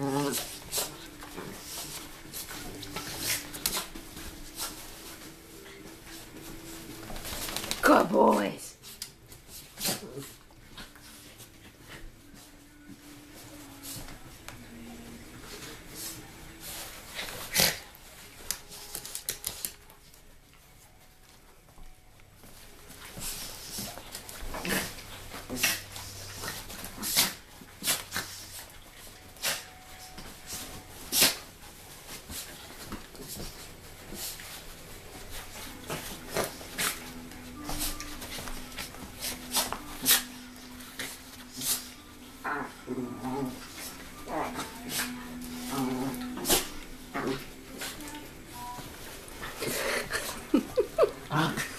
Good boys. Ah. Tá. ah.